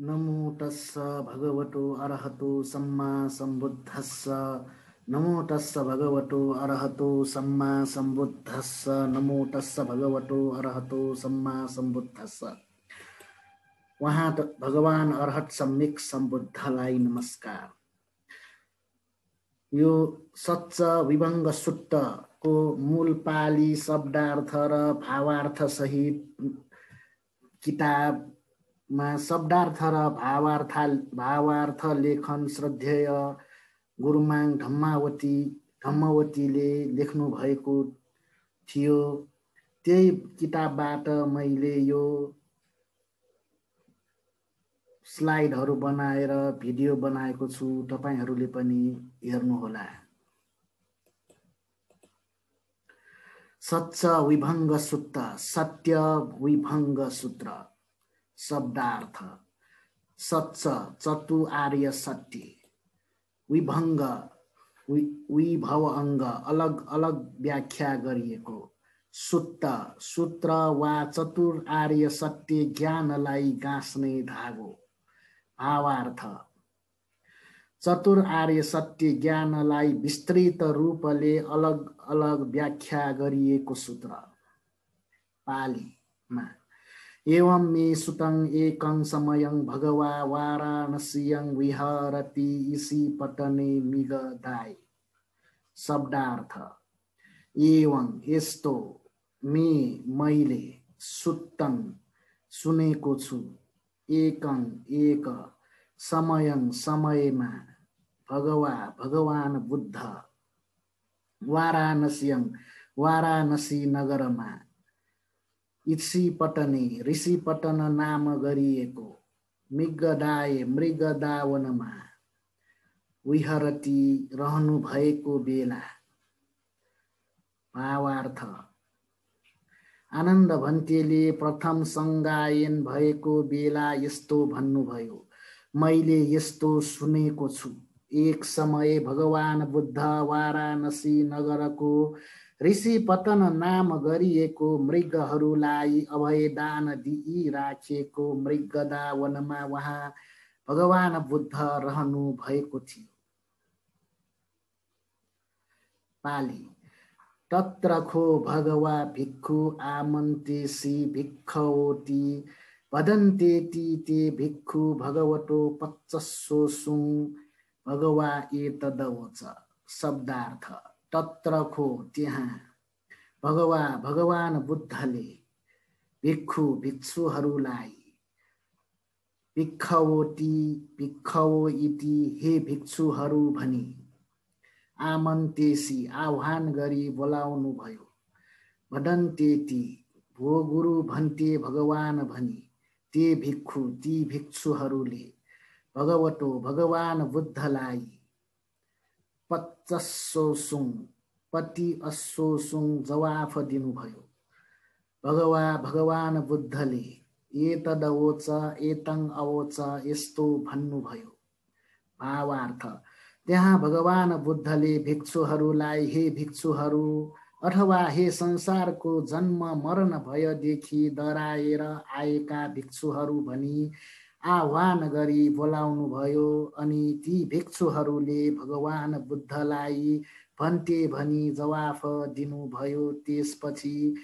नमो तस्स भगवतो अरहतो सम्मा सम्बुद्धस्स। नमो तस्स भगवतो अरहतो सम्मा सम्बुद्धस्स। नमो तस्स भगवतो अरहतो सम्मा सम्बुद्धस्स। उहाँ त भगवान अरहत सम्यक सम्बुद्धलाई नमस्कार। यो सच्च विभङ्ग सुट्टको मूल पाली शब्दार्थ र भावार्थ सहित किताबमा शब्दार्थ र भावार्थ भावार्थ लेखन श्रद्धेय गुरुमाङ धम्मावती धम्मवतीले लेख्नु भएको थियो। त्यही किताबबाट मैले यो स्लाइडहरू बनाएर भिडियो बनाएको छु। तपाईँहरूले पनि हेर्नुहोला। सच्च विभङ्ग सूत्र सत्य विभङ्ग सूत्र शब्दार्थ सच्च चतु आर्य सत्य। विभङ्ग विभव अङ्ग अलग अलग व्याख्या गरिएको। सूत्र सूत्र वा चतुर आर्य सत्य ज्ञानलाई गाँस्ने धागो। भावार्थ चतुर आर्य सत्य ज्ञानलाई विस्तृत रूपले अलग अलग व्याख्या गरिएको सूत्र। पालीमा एवं मे सुतं एकं समयं भगवा वाराणसीयं विहरति इसी पटने मिगदाय। शब्दार्थ एवं यस्तो मे मैले सुत्तन सुनेको छु। एकं एक समय समयमा भगवा भगवान बुद्ध वाराणसीयङ वाराणसी नगरमा पटने ऋषि पटन नाम गरिएको। मृगदाय मृगदावनमा विहरती रहनु भएको बेला। भावार्थ। आनन्द भन्तेले प्रथम सङ्गायन भएको बेला यस्तो भन्नुभयो मैले यस्तो सुनेको छु। एक समय भगवान बुद्ध वाराणसी नगरको ऋषि पतन नाम गरिएको मृगहरूलाई अभयदान दिइराखेको मृगदा वनमा उहाँ भगवान बुद्ध रहनु भएको थियो। पाली तत्र खो भगवा भिक्खु आमन्तेसी भिक्खवती वदन्तेति ते भिक्खु भगवतो पच्चसो सुङ भगवा एतदवच शब्दार्थ। तत्र खो त्यहाँ भगवा भगवान बुद्धले भिक्षु भिक्षुहरूलाई भिक्षवती भिक्षवो इति हे भिक्षुहरू भनी आमन्तेसी आह्वान गरी बोलाउनु भयो भदन्तेती भो गुरु भन्ते भगवान भनी ते भिक्षु ती भिक्षुहरूले भगवतो भगवान बुद्धलाई पच्चसोसुङ पति असोसुङ जवाफ दिनुभयो भगवा भगवान बुद्धले एतद ओच एतङ अवोच यस्तो भन्नुभयो। भावार्थ त्यहाँ भगवान बुद्धले भिक्षुहरूलाई हे भिक्षुहरू अथवा हे संसारको जन्म मरण भयदेखि डराएर आएका भिक्षुहरू भनी आह्वान गरी बोलाउनु भयो अनि ती भिक्षुहरूले भगवान बुद्धलाई भन्ते भनी जवाफ दिनुभयो। त्यसपछि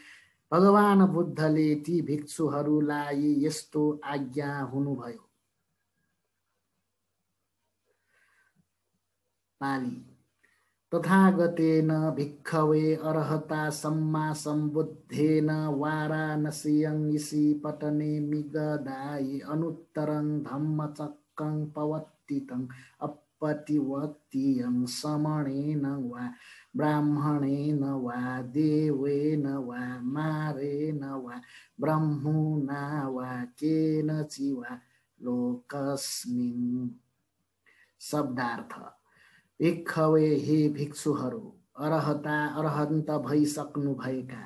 भगवान बुद्धले ती भिक्षुहरूलाई यस्तो आज्ञा हुनुभयो। पाली तथागतेन भिक्खवे अर्हता सम्मा सम्बुद्धेन वाराणसीयं इसी पटने मिगदायि अनुत्तरं धम्मचक्रं पवत्तितं अपतिवत्तियं समणेन वा ब्राह्मणेन वा देवेन वा मारेण वा ब्रह्मुना वा केनचि वा लोकस्मिन् शब्दार्थ। भिक्षवे हे भिक्षुहरू। अरहता अरहन्त भइसक्नुभएका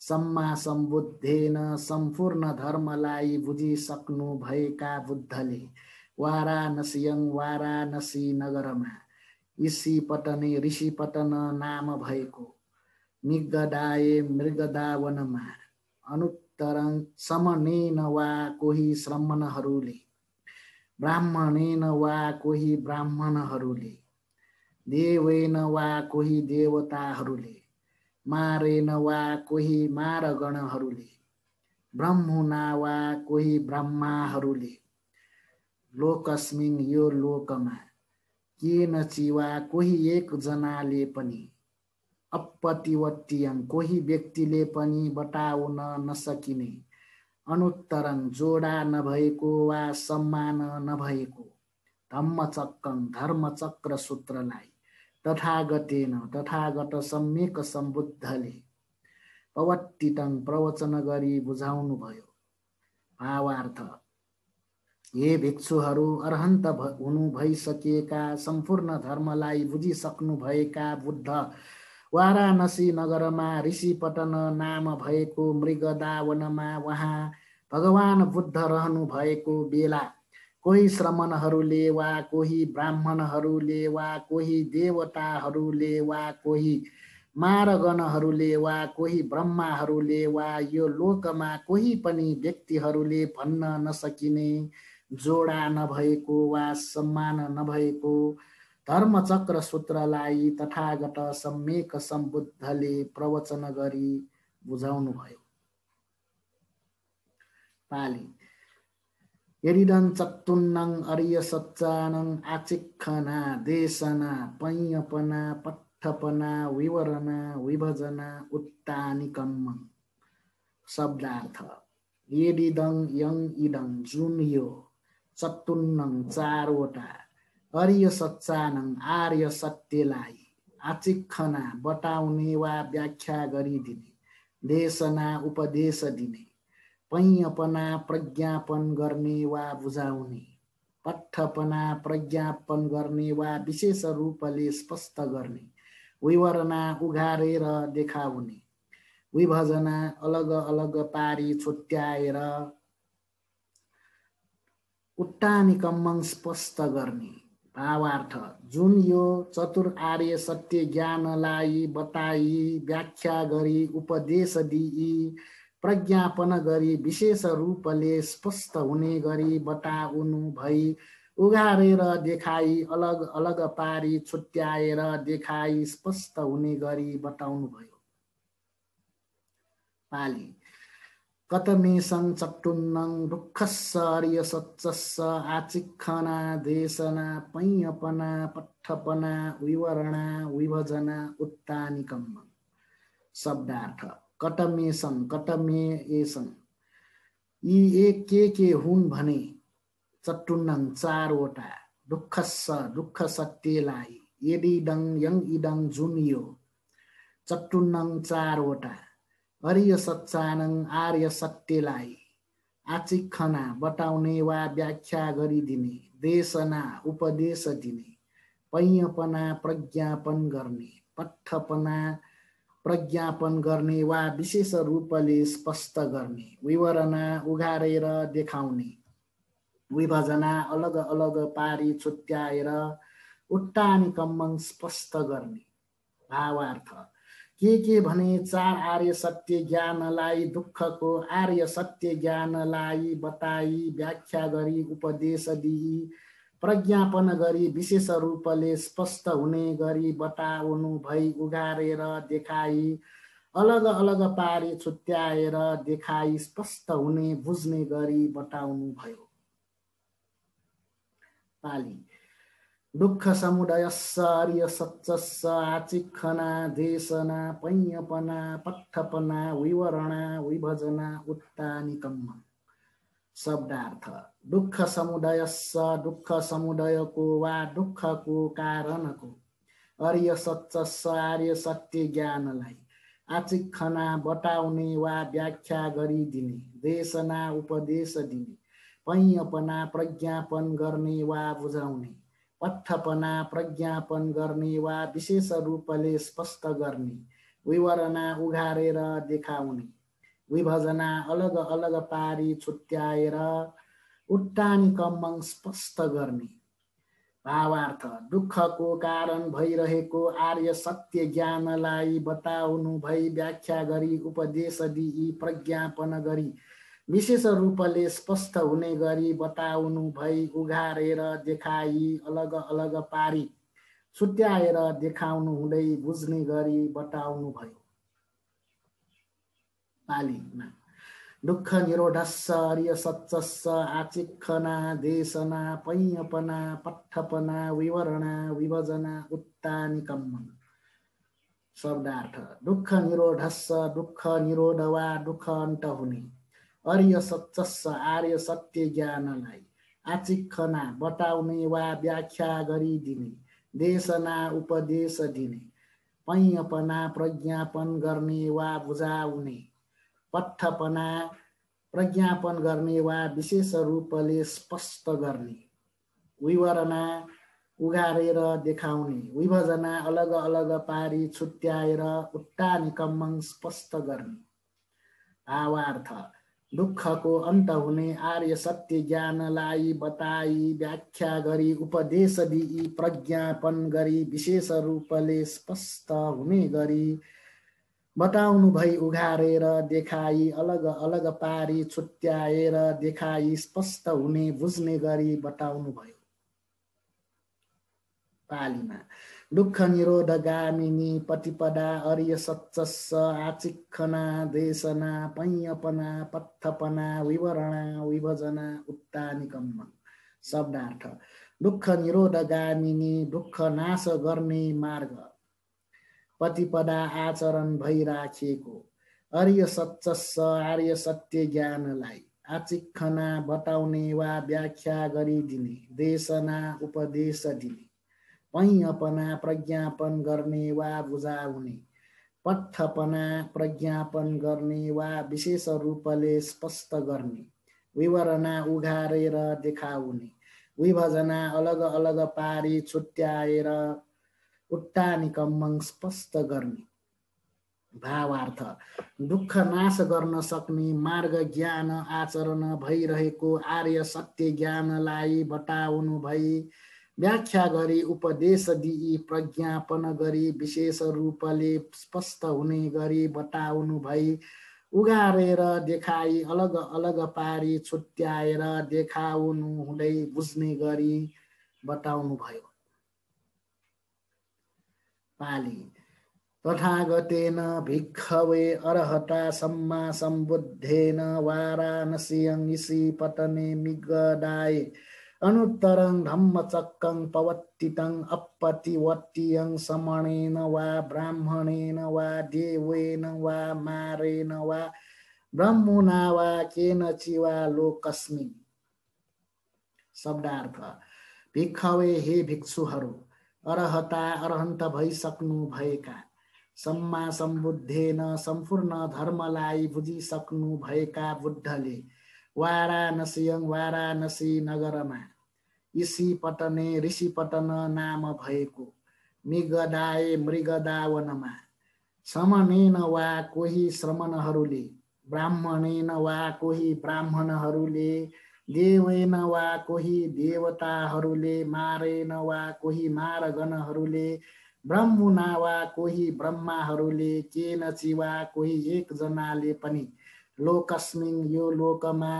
सम्मा सम्बुद्धेन सम्पूर्ण धर्मलाई बुझिसक्नु भएका बुद्धले वाराणसीयङ वाराणसी नगरमा ऋषि पटने ऋषि पटन नाम भएको मृगदाए मृगदावनमा अनुत्तरङ समनेन वा कोही श्रमणहरूले ब्राह्मणेन वा कोही ब्राह्मणहरूले देवेन वा कोही देवताहरूले मारेन वा कोही मारगणहरूले ब्रह्मुना वा कोही ब्रह्माहरूले। लोकस्मिन यो लोकमा के नचिवा कोही एकजनाले पनि अपतिवत्यङ कोही व्यक्तिले पनि बताउन नसकिने अनुत्तरङ जोडा नभएको वा सम्मान नभएको धम्मचक्कङ धर्मचक्र सूत्रलाई तथागतेन तथागत सम्यक सम्बुद्धले पवट्टिटङ प्रवचन गरी बुझाउनुभयो। भावार्थ हे भिक्षुहरू अरहन्त हुनु भइसकिएका सम्पूर्ण धर्मलाई बुझिसक्नु भएका बुद्ध वाराणसी नगरमा ऋषिपटन नाम भएको मृगदावनमा उहाँ भगवान बुद्ध रहनु भएको बेला कोही श्रमणहरूले वा कोही ब्राह्मणहरूले वा कोही देवताहरूले वा कोही मारगणहरूले वा कोही ब्रह्माहरूले वा यो लोकमा कोही पनि व्यक्तिहरूले भन्न नसकिने जोडा नभएको वा सम्मान नभएको धर्मचक्र सूत्रलाई तथागत सम्यक सम्बुद्धले प्रवचन गरी बुझाउनु भयो पाली। यरिदन चत्तुन्नङ अर्य सच्चानङ आचिखना देशना पैयपना पठपना विवरणा विभजना उत्तानिकम्म शब्दार्थ यदिदङ यङ इदङ जुन यो चतुन्नङ चारवटा अर्य सच्चानङ आर्य सत्यलाई आचिखना बताउने वा व्याख्या गरिदिने देशना उपदेश दिने पैयपना प्रज्ञापन गर्ने वा बुझाउने। पठपना प्रज्ञापन गर्ने वा विशेष रूपले स्पष्ट गर्ने। विवरणा उघारेर देखाउने। विभजना अलग अलग पारी छुट्याएर उत्तानिकम्मङ स्पष्ट गर्ने। भावार्थ जुन यो चतुर आर्य सत्य ज्ञानलाई बताई व्याख्या गरी उपदेश दिई प्रज्ञापन गरी विशेष रूपले स्पष्ट हुने गरी बताउनु भई उघारेर देखाई अलग अलग पारी छुट्याएर देखाई स्पष्ट हुने गरी बताउनु भयो। पाली कतमेसं चट्टुन्नं दुःखस्स अर्यसच्चस्स आचिखना देशना पैयपना पठपना विवरणा विभजना उत्तानिकम्म शब्दार्थ कटमेसं कटमे एसं यी एक के के हुन् भने चट्टुन्नङ चारवटा। दुःखस्स दुःख सत्यलाई यदि डङ यङ इडङ जुन यो चट्टुन्नङ चारवटा। हरिय सच्चानङ आर्य सत्यलाई आचिखना बताउने वा व्याख्या गरिदिने। देशना उपदेश दिने। पैयपना प्रज्ञापन गर्ने। पठपना प्रज्ञापन गर्ने वा विशेष रूपले स्पष्ट गर्ने विवरणा उघारेर देखाउने विभजना अलग अलग पारी छुट्याएर उट्टानी कम्मङ स्पष्ट गर्ने। भावार्थ के के भने चार आर्य सत्य ज्ञानलाई दुःखको आर्य सत्य ज्ञानलाई बताई व्याख्या गरी उपदेश दिई प्रज्ञापन गरी विशेष रूपले स्पष्ट हुने गरी बताउनु भई उगारेर देखाई अलग अलग पारी छुट्याएर देखाई स्पष्ट हुने बुझ्ने गरी बताउनु भयो। पाली। दुःख समुदयस्स आर्य सच्चस्स आचिखना देशना पैयपना पठपना विवरणा विभजना उत्तानिकम्म। शब्दार्थ। दुःख समुदयस्स दुःख समुदयको वा दुःखको कारणको अर्य सच्चस्स आर्य सत्य ज्ञानलाई आचिखना बताउने वा व्याख्या गरिदिने देशना उपदेश दिने पैयपना प्रज्ञापन गर्ने वा बुझाउने पठपना प्रज्ञापन गर्ने वा विशेष रूपले स्पष्ट गर्ने विवरणा उघारेर देखाउने विभजना अलग अलग पारी छुट्याएर उट्टानी कम्मङ स्पष्ट गर्ने। भावार्थ दुःखको कारण भइरहेको आर्य सत्य ज्ञानलाई बताउनु भई व्याख्या गरी उपदेश दिई प्रज्ञापन गरी विशेष रूपले स्पष्ट हुने गरी बताउनु भई उघारेर देखाई अलग अलग पारी छुट्याएर देखाउनु हुँदै बुझ्ने गरी बताउनु भयो। पालीमा दुःख निरोधस्स अर्य सच्चस्स आचिखना देशना पैयपना पठपना विवरणा विभजना उत्तानिकम्म शब्दार्थ दुःख निरोधस्स दुःख निरोध वा दुःख अन्त हुने अर्य सच्चस्स आर्य सत्य ज्ञानलाई आचिखना बताउने वा व्याख्या गरिदिने देशना उपदेश दिने पैयपना प्रज्ञापन गर्ने वा बुझाउने पठपना प्रज्ञापन गर्ने वा विशेष रूपले स्पष्ट गर्ने विवरणा उगारेर देखाउने विभजना अलग अलग पारी छुट्याएर उट्टा निकम्मङ स्पष्ट गर्ने। भावार्थ दुःखको अन्त हुने आर्य सत्य ज्ञानलाई बताई व्याख्या गरी उपदेश दिई प्रज्ञापन गरी विशेष रूपले स्पष्ट हुने गरी बताउनु भई उघारेर देखाई अलग अलग पारी छुट्याएर देखाई स्पष्ट हुने बुझ्ने गरी बताउनु भयो। पालीमा दुःख निरोध गामिनी पतिपदा अर्य सच्चस्स आचिखना देशना पैयपना पत्थपना विवरणा विभजना उत्तानिकम्म शब्दार्थ दुःख निरोध गामिनी दुःख नाश गर्ने मार्ग। पतिपदा आचरण भइराखिएको अर्य सच्चस्स आर्य सत्य ज्ञानलाई आचिखना बताउने वा व्याख्या गरिदिने देशना उपदेश दिने पैपना प्रज्ञापन गर्ने वा बुझाउने पठपना प्रज्ञापन गर्ने वा विशेष रूपले स्पष्ट गर्ने विवरणा उघारेर देखाउने विभजना अलग अलग पारी छुट्याएर उट्टा निकम्मङ स्पष्ट गर्ने भावार्थ दुःख नाश गर्न सक्ने मार्ग ज्ञान आचरण भइरहेको आर्य सत्य ज्ञानलाई बताउनु भई व्याख्या गरी उपदेश दिई प्रज्ञापन गरी विशेष रूपले स्पष्ट हुने गरी बताउनु भई उगारेर देखाई अलग अलग पारी छुट्याएर देखाउनु हुँदै बुझ्ने गरी बताउनु भयो। पाली। तथागतेन भिक्षवे अर्हता सम्मा सम्बुद्धेन वाराणसीयं इसी पतने मिगदाय। अनुत्तरं धम्मचक्कं पवत्तितं अपतिवत्तियं समणेन वा ब्राह्मणेन वा देवेन वा मारेन वा ब्रह्मुना वा केनचि वा लोकस्मिन् शब्दार्थ भिक्षवे हे भिक्षुहरू अरहता अरहन्त भइसक्नु भएका। सम्मा सम्बुद्धेन सम्पूर्ण धर्मलाई बुझिसक्नु भएका बुद्धले वाराणसीयङ वाराणसी नगरमा ऋषि पटने ऋषि पटन नाम भएको मृगदाए मृगदावनमा श्रमणेन वा कोही श्रमणहरूले ब्राह्मणेन वा कोही ब्राह्मणहरूले देवेन वा कोही देवताहरूले मारेन वा कोही मारगणहरूले ब्रह्मुना वा कोही ब्रह्माहरूले केनची वा कोही एकजनाले पनि। लोकस्मिन यो लोकमा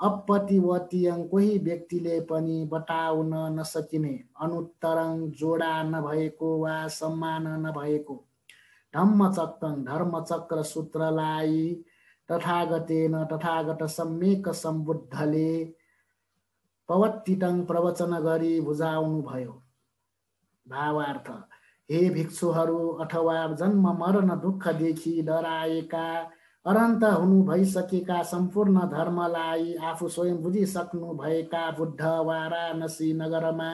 अपतिवतीयङ कोही व्यक्तिले पनि बताउन नसकिने अनुत्तरङ जोडा नभएको वा सम्मान नभएको। धम्मचक्रङ धर्मचक्र सूत्रलाई तथागतेन तथागत सम्यक सम्बुद्धले पवत्तिटङ प्रवचन गरी बुझाउनु भयो। भावार्थ हे भिक्षुहरू अथवा जन्म मरण दुःखदेखि डराएका अनन्त हुनु भइसकेका सम्पूर्ण धर्मलाई आफू स्वयं बुझिसक्नु भएका बुद्ध वाराणसी नगरमा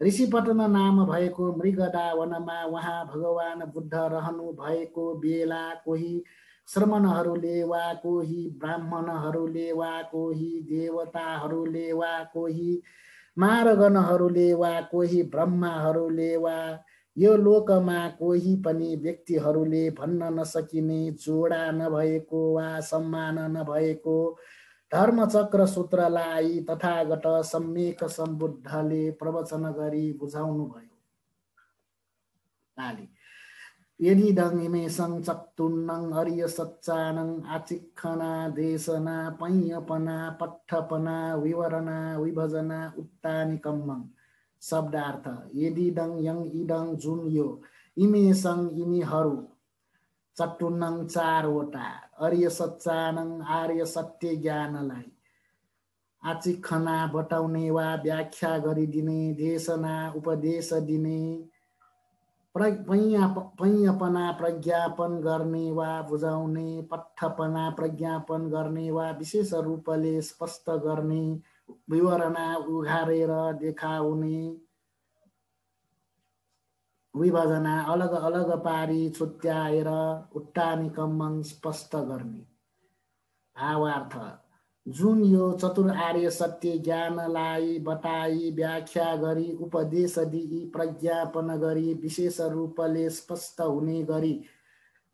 ऋषिपटन नाम भएको मृगदा वनमा उहाँ भगवान बुद्ध रहनु भएको बेला कोही श्रमणहरूले वा कोही ब्राह्मणहरूले वा कोही देवताहरूले वा कोही मारगणहरूले वा कोही ब्रह्माहरूले वा यो लोकमा कोही पनि व्यक्तिहरूले भन्न नसकिने जोडा नभएको वा सम्मान नभएको धर्मचक्र सूत्रलाई तथागत सम्यक सम्बुद्धले प्रवचन गरी बुझाउनु भयो यदिदं इमेषं चक्तुन्नं अर्य सच्चानं आचिक्षना देशना पैयपना पठ्ठपना विवरणा विभजना उत्तानिकम्मं शब्दार्थ यदिदं यङ इदं जुन यो इमेसङ यिनीहरू चट्टुन्नङ चारवटा अर्य सच्चानङ आर्य सत्य ज्ञानलाई। आचिखना बताउने वा व्याख्या गरिदिने देशना उपदेश दिने। पैयापना प्रज्ञापन गर्ने वा बुझाउने पठ्ठपना प्रज्ञापन गर्ने वा विशेष रूपले स्पष्ट गर्ने विवरणा उघारेर देखाउने विभाजना अलग अलग पारी छुट्याएर उट्टानी स्पष्ट गर्ने। भावार्थ जुन यो चतुर आर्य सत्य ज्ञानलाई बताई व्याख्या गरी उपदेश दिई प्रज्ञापन गरी विशेष रूपले स्पष्ट हुने गरी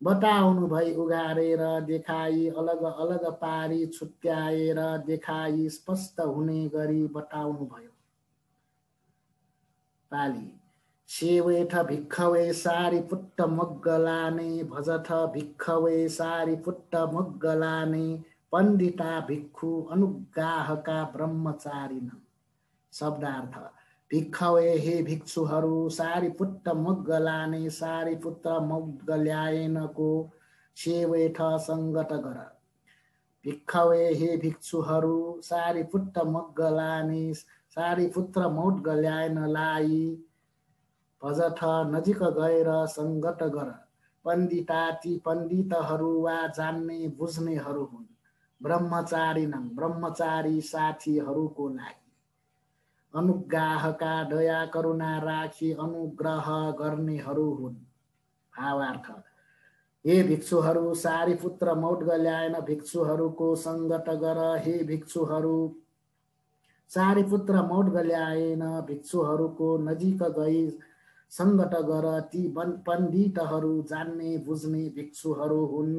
बताउनु भई उगारेर देखाई अलग अलग पारी छुट्याएर देखाई स्पष्ट हुने गरी बताउनु भयो। पाली सेवेठ भिक्खवे सारी पुट्ट मग्गलाने भजठ भिक्खवे सारी पुट्ट मग्गलाने पण्डिता भिक्षु अनुग्राहका ब्रह्मचारिन शब्दार्थ भिक्षवे हे भिक्षुहरू सारीपुत्र मग्गलाने सारीपुत्र मग्गल्यायनको सेवेठ सङ्गत गर भिक्षवे हे भिक्षुहरू सारीपुत्र मग्गलाने सारीपुत्र मौद्गल्यायनलाई भजठ नजिक गएर सङ्गत गर पण्डिता ती पण्डितहरू वा जान्ने बुझ्नेहरू हुन् ब्रह्मचारीनङ ब्रह्मचारी साथीहरूको लागि। अनुग्राहका दया करुणा राखी अनुग्रह गर्नेहरू हुन्। भावार्थ। हे भिक्षुहरू सारीपुत्र मौट ल्याएन भिक्षुहरूको सङ्गत गर। हे भिक्षुहरू सारीपुत्र मौट ल्याएन भिक्षुहरूको नजिक गई सङ्गत गर। ती पण्डितहरू जान्ने बुझ्ने भिक्षुहरू हुन्।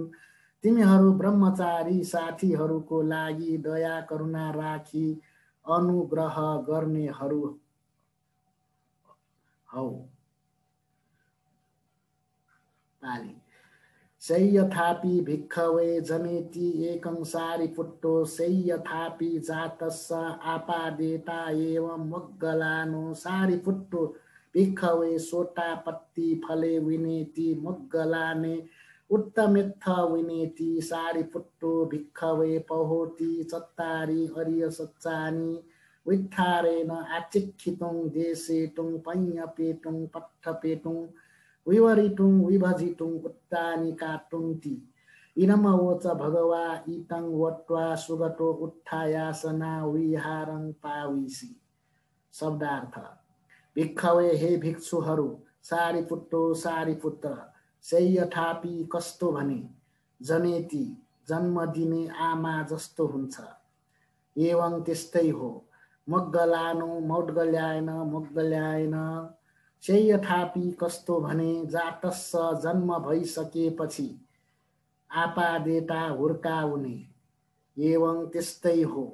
तिमीहरू ब्रह्मचारी साथीहरूको लागि दया करुणा राखी अनुग्रह गर्नेहरू हौ। पाली। सैयथापि भिक्खवे जनेति एकं सारिपुट्टो सैयथापि जातस्स आपादेता एवं मग्गलानो सारिपुट्टो भिक्खवे सोटापत्ति फले विनेति मग्गलाने उत्तमेत्थ विनेति सारिपुट्टो भिक्खवे पहोति चत्तारी अर्य सच्चानी वित्थारेण आचिक्षितुं देशेटुं पञ्यपेटुं पट्टपेटुं विवरितुं विभजितुं उत्तानि काटुन्ति इनमवोच भगवा इतं वट्वा सुगतो उत्थायासना विहारं पाविसी। शब्दार्थ। भिक्षवे हे भिक्षुहरू सारिपुट्टो सारिपुत्र। यथापि कस्तो भने जनेती जन्म दिने आमा जस्तो हुन्छ। एवं त्यस्तै हो। मग्गलानो मौडगल्याएन मग्गल्याएन यथापि कस्तो भने जातस्स जन्म भइसकेपछि आपादेता हुर्काउने एवं त्यस्तै हो।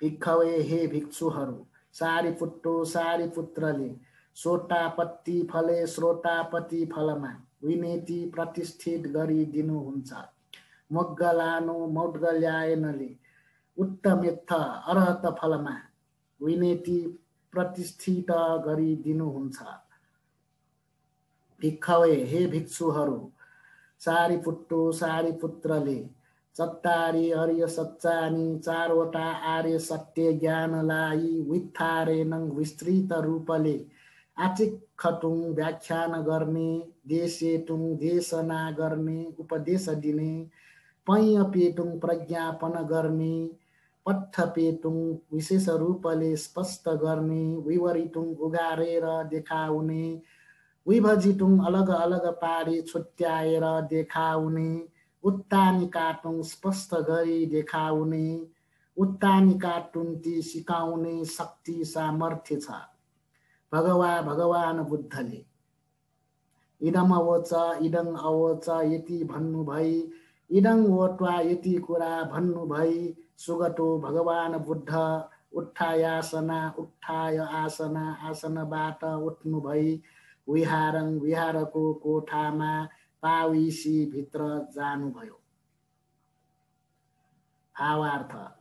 भिक्षवे हे भिक्षुहरू सारीपुट्टो सारीपुत्रले सोटापत्ति फले श्रोतापति फलमा विनेति प्रतिष्ठित गरिदिनुहुन्छ मग्गलानो मौद्गल्यायनले उत्तमेत्थ अरहत फलमा विनेति प्रतिष्ठित गरिदिनुहुन्छ भिक्षवे हे भिक्षुहरू! सारीपुट्टो सारीपुत्रले चत्तारी अर्य सच्चानी चारवटा आर्य सत्य ज्ञानलाई वित्थारेनङ विस्तृत रूपले। आचिखटुङ व्याख्यान गर्ने देशेटुङ देशना गर्ने उपदेश दिने पैय पेटुङ प्रज्ञापन गर्ने पठ पेटुङ विशेष रूपले स्पष्ट गर्ने विवरितुङ उगारेर देखाउने विभजिटुङ अलग अलग पारी छुट्याएर देखाउने उत्तानी काटुङ स्पष्ट गरी देखाउने उत्तानी काटुन ती सिकाउने शक्ति सामर्थ्य छ। भगवा भगवान बुद्धले। इदम अवोच इदङ अवोच यति भन्नुभई इदङ वटवा यति कुरा भन्नुभई सुगटो भगवान बुद्ध उठायासना उठाय आसना आसनबाट उठ्नु भई विहारङ विहारको कोठामा पाविसी भित्र जानुभयो। भावार्थ।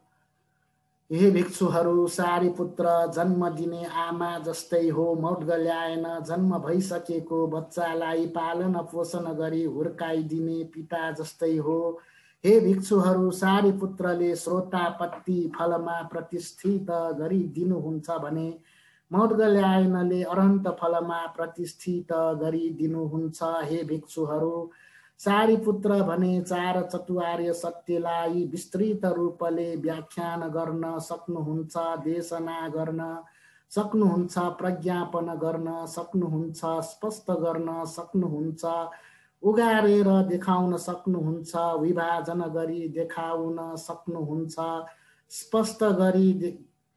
हे भिक्षुहरू सारीपुत्र जन्म दिने आमा जस्तै हो मौट ल्याएन जन्म भइसकेको बच्चालाई पालन पोषण गरी हुर्काइदिने पिता जस्तै हो। हे भिक्षुहरू सारीपुत्रले श्रोतापत्ति फलमा प्रतिष्ठित गरिदिनुहुन्छ भने मौद्ग ल्याएनले अरन्त फलमा प्रतिष्ठित गरिदिनुहुन्छ। हे भिक्षुहरू सारीपुत्र भने चार चतुवार्य सत्यलाई विस्तृत रूपले व्याख्यान गर्न सक्नुहुन्छ देशना गर्न सक्नुहुन्छ प्रज्ञापन गर्न सक्नुहुन्छ स्पष्ट गर्न सक्नुहुन्छ उगारेर देखाउन सक्नुहुन्छ विभाजन गरी देखाउन सक्नुहुन्छ स्पष्ट गरी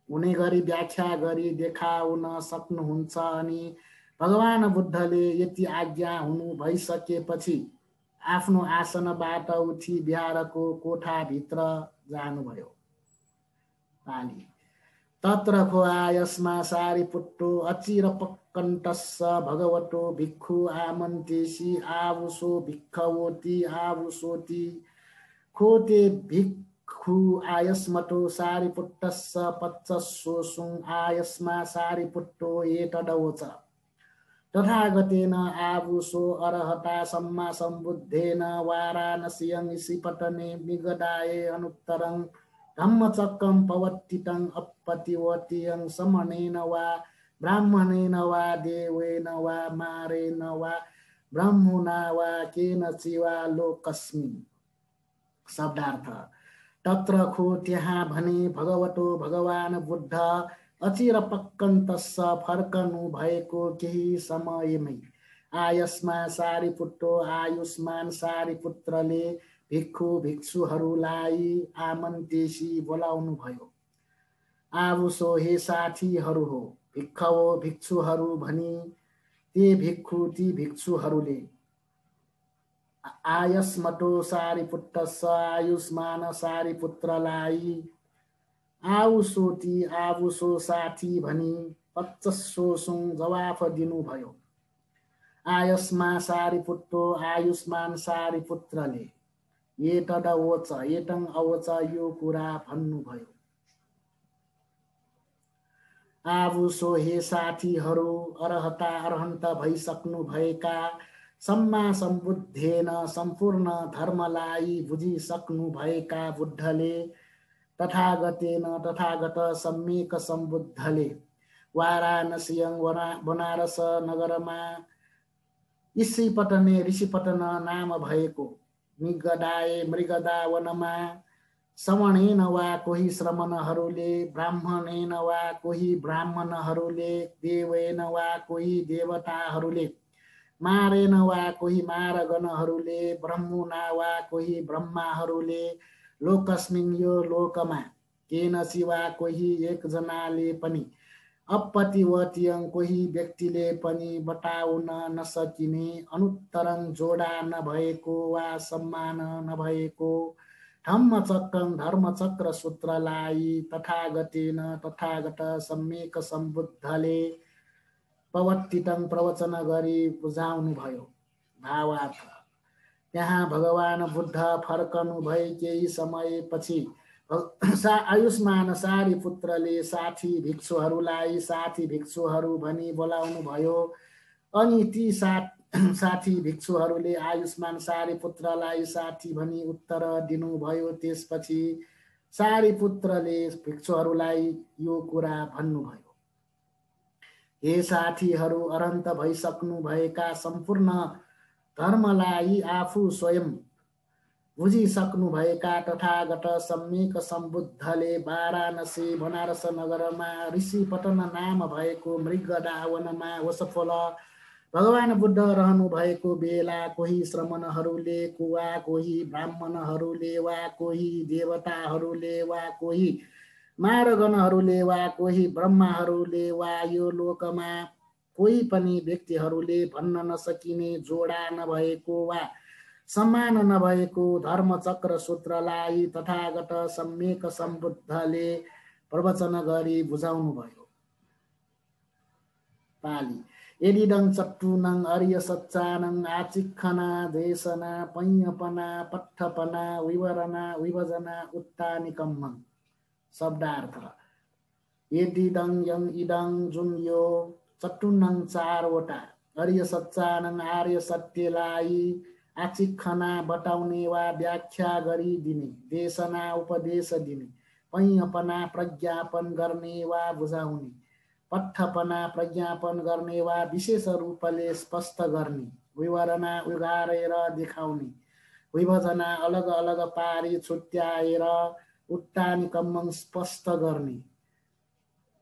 हुने गरी व्याख्या गरी देखाउन सक्नुहुन्छ अनि भगवान बुद्धले यति आज्ञा हुनु भइसकेपछि आफ्नो आसनबाट उठी बिहारको कोठाभित्र जानुभयो। पाली। तत्र खोआ यसमा सारीपुट्टो अचिर पक्कन्तस्स भगवतो भिक्खु आमन्तेसी आवुसो भिक्खवोति आवुसोति खोते भिक् खु आयस्मतो सारिपुट्टस्स पच्चस्सोसुङ आयस्मा सारिपुट्टो एतडवच तथागतेन आवुसो अरहता सम्मा सम्बुद्धेन वाराणस्यं ऋषिपटने निगदाये अनुत्तरं धम्मचक्रं पवत्तितं अपतिवतियं समनेन वा ब्राह्मणेन वा देवेन वा मारेन वा ब्रह्मुना वा केन चिवा लोकस्मिन्? शब्दार्थ। तत्र खो त्यहाँ भने भगवतो भगवान बुद्ध अचिर पक्कन्तस्स फर्कनु भएको केही समयमै। आयस्मा सारीपुट्टो आयुष्मान सारीपुत्रले भिक्षु भिक्षुहरूलाई आमन्तेसी बोलाउनु भयो आबुसो हे साथीहरू हो भिक्ख हो भिक्षुहरू भनी ते भिक्षु ती भिक्षुहरूले आयस्मतो सारिपुत्र स आयुष्मान सारिपुत्रलाई आउसोती आबुसो साथी भनी पच्चसो जवाफ दिनुभयो आयस्मा सारिपुत्रो आयुष्मान सारिपुत्रले एतड ओच एटङ अवच यो कुरा भन्नुभयो आबुसो हे साथीहरू अरहता अरहन्त भइसक्नु भएका सम्मा सम्बुद्धेन सम्पूर्ण धर्मलाई बुझिसक्नु भएका बुद्धले तथागतेन तथागत सम्यक सम्बुद्धले वाराणसीयङ बनारस नगरमा ऋषिपटने ऋषिपटन नाम भएको। मृगदाए मृगदा वनमा श्रवणेन वा कोही श्रमणहरूले ब्राह्मणेन वा कोही ब्राह्मणहरूले देवेन वा कोही देवताहरूले मारेन वा कोही मारगणहरूले ब्रह्मुना वा कोही ब्रह्माहरूले लोकस्मिन यो लोकमा। केन सिवा कोही एकजनाले पनि। अपतिवतीयङ कोही व्यक्तिले पनि बताउन नसकिने अनुत्तरङ जोडा नभएको वा सम्मान नभएको। धम्मचक्रं धर्मचक्र सूत्रलाई तथागतेन तथागत सम्यक सम्बुद्धले प्रवर्तितङ प्रवचन गरी बुझाउनु भयो भावार्थ। त्यहाँ भगवान बुद्ध फर्कनु भए केही समयपछि सा आयुष्मान सारी पुत्रले साथी भिक्षुहरूलाई साथी भिक्षुहरू भनी बोलाउनु भयो। अनि ती साथ साथी भिक्षुहरूले आयुष्मान सारी पुत्रलाई साथी भनी उत्तर दिनुभयो। त्यसपछि सारी पुत्रले भिक्षुहरूलाई यो कुरा भन्नुभयो। हे साथीहरू अरन्त भइसक्नु भएका सम्पूर्ण धर्मलाई आफू स्वयं बुझिसक्नुभएका तथागत सम्यक सम्बुद्धले वाराणसी बनारस नगरमा ऋषिपटन नाम भएको मृगदावनमा वसफल भगवान बुद्ध रहनु भएको बेला कोही श्रमणहरूले वा कोही ब्राह्मणहरूले वा कोही देवताहरूले वा कोही मारगणहरूले वा कोही ब्रह्माहरूले वा यो लोकमा कोही पनि व्यक्तिहरूले भन्न नसकिने जोडा नभएको वा सम्मान नभएको धर्मचक्र सूत्रलाई तथागत सम्यक सम्बुद्धले प्रवचन गरी बुझाउनु भयो पाली एडिडङ चट्टुनङ अर्य सच्चानङ आचिखना देशना पैयपना पठपना विवरणा विभजना उत्ता शब्दार्थ एडिडङ यङ इडङ जुन यो चट्टुनङ चारवटा अर्य सच्चानङ आर्य सत्यलाई आचिखना बताउने वा व्याख्या गरिदिने देशना उपदेश दिने पैयपना प्रज्ञापन गर्ने वा बुझाउने पठपना प्रज्ञापन गर्ने वा विशेष रूपले स्पष्ट गर्ने विवरणा उगारेर देखाउने विभजना अलग अलग पारी छुट्याएर उत्तानी कम्मङ स्पष्ट गर्ने।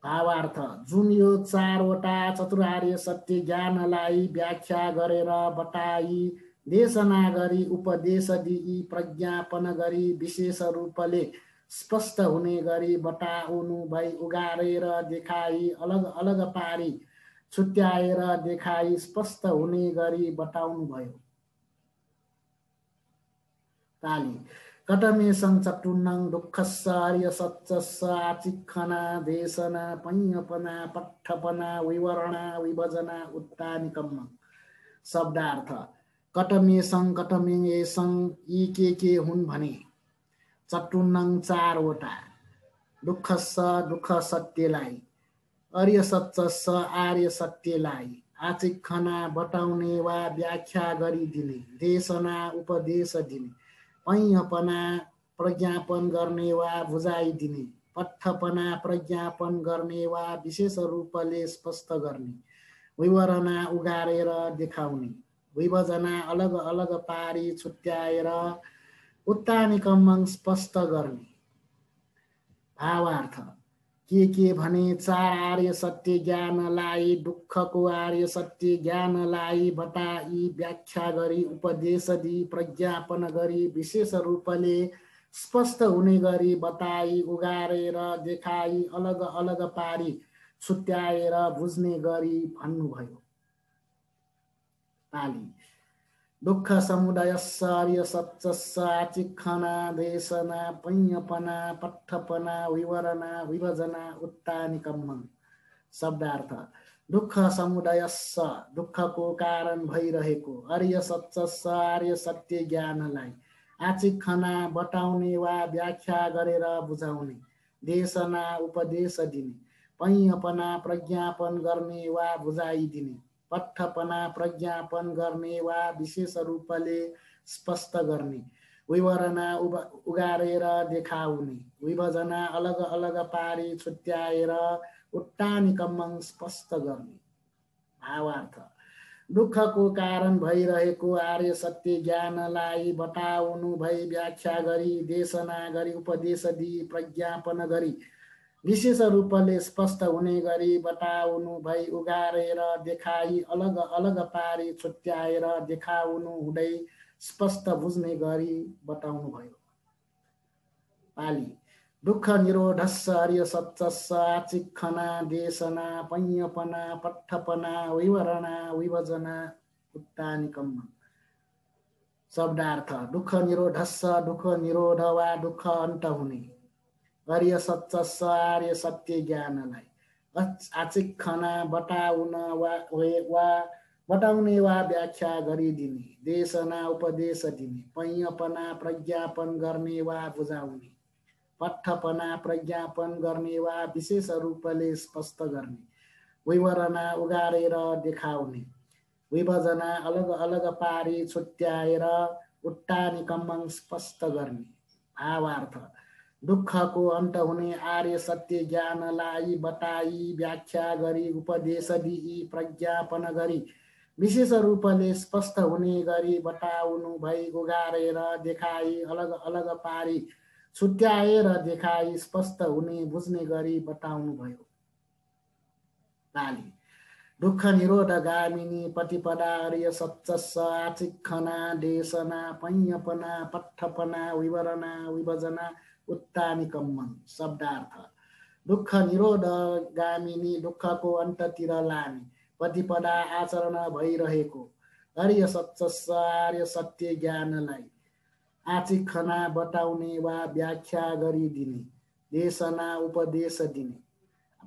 भावार्थ जुन यो चारवटा चतुरार्य सत्य ज्ञानलाई व्याख्या गरेर बताई देशना गरी उपदेश दिई प्रज्ञापन गरी विशेष रूपले स्पष्ट हुने गरी बताउनु भई उगारेर देखाई अलग अलग पारी छुट्याएर देखाई स्पष्ट हुने गरी बताउनु भयो ताली। कटमे आर्य सच्चस्स आचिखना देशना पैयपना पठपना विवरणा विभजना उत्तानिकम्म शब्दार्थ कटमे सङ् कटमे सङ् यी के के हुन् भने चटुन्नङ चारवटा दुःख स दुःख सत्यलाई अर्य सच्च स आर्य सत्यलाई आचिखना बताउने वा व्याख्या गरिदिने देशना उपदेश दिने पैँपना प्रज्ञापन गर्ने वा बुझाइदिने पठपना प्रज्ञापन गर्ने वा विशेष रूपले स्पष्ट गर्ने विवरणा उगारेर देखाउने विभजना अलग अलग पारी छुट्याएर उत्तानिकम्मङ स्पष्ट गर्ने। भावार्थ। के के भने चार आर्य सत्य ज्ञानलाई दुःखको आर्य सत्य ज्ञानलाई बताई व्याख्या गरी उपदेश दिई प्रज्ञापन गरी विशेष रूपले स्पष्ट हुने गरी बताई उगारेर देखाई अलग अलग पारी छुट्याएर बुझ्ने गरी भन्नुभयो। पाली दुःख समुदाय सार्य सच्चस्साचिखना देशना पैयपना पठपना विवरणा विभजना उत्तानिकम्म शब्दार्थ दुःख समुदाय स दुःखको कारण भइरहेको अर्य सच्च आर्य सत्य ज्ञानलाई आचिखना बताउने वा व्याख्या गरेर बुझाउने देशना उपदेश दिने पैयपना प्रज्ञापन गर्ने वा बुझाइदिने पठपना प्रज्ञापन गर्ने वा विशेष रूपले स्पष्ट गर्ने विवरणा उगारेर देखाउने विभजना अलग अलग पारी छुट्याएर उट्टानी कम्मङ स्पष्ट गर्ने। भावार्थ दुःखको कारण भइरहेको आर्य सत्य ज्ञानलाई बताउनु भई व्याख्या गरी देशना गरी उपदेश दिई प्रज्ञापन गरी विशेष रूपले स्पष्ट हुने गरी बताउनु भई उगारेर देखाई अलग अलग पारी छुट्याएर देखाउनु हुँदै स्पष्ट बुझ्ने गरी बताउनु भयो पाली दुःख निरोधस्स अर्य सच्चस्स आचिखना देशना पैयपना पठपना विवरणा विभजना उत्तानिकम्म शब्दार्थ दुःख निरोधस्स दुःख निरोध वा दुःख अन्त हुने। हरिय सच्च आर्य सत्य ज्ञानलाई। आचिखना बताउन वा वा बताउने वा व्याख्या गरिदिने देशना उपदेश दिने पैयपना प्रज्ञापन गर्ने वा बुझाउने पठपना प्रज्ञापन गर्ने वा विशेष रूपले स्पष्ट गर्ने विवरणा उगारेर देखाउने विभजना अलग अलग पारी छुट्याएर उट्टानी कम्मङ स्पष्ट गर्ने भावार्थ दुःखको अन्त हुने आर्य सत्य ज्ञानलाई बताई व्याख्या गरी उपदेश दिई प्रज्ञापन गरी। विशेष रूपले स्पष्ट हुने गरी बताउनु भई उगारेर देखाई अलग अलग पारी छुट्याएर देखाई स्पष्ट हुने बुझ्ने गरी बताउनु भयो। दुःख निरोध गामिनी पतिपदा आर्य सच्च आचिखना देशना पैयपना पठपना विवरणा विभजना उत्तानिकम्म शब्दार्थ। दुःख निरोध गामिनी दुःखको अन्ततिर लाने प्रतिपदा आचरण भइरहेको। हरिय सच्च आर्य सत्य ज्ञानलाई आचिखना बताउने वा व्याख्या गरिदिने देशना उपदेश दिने।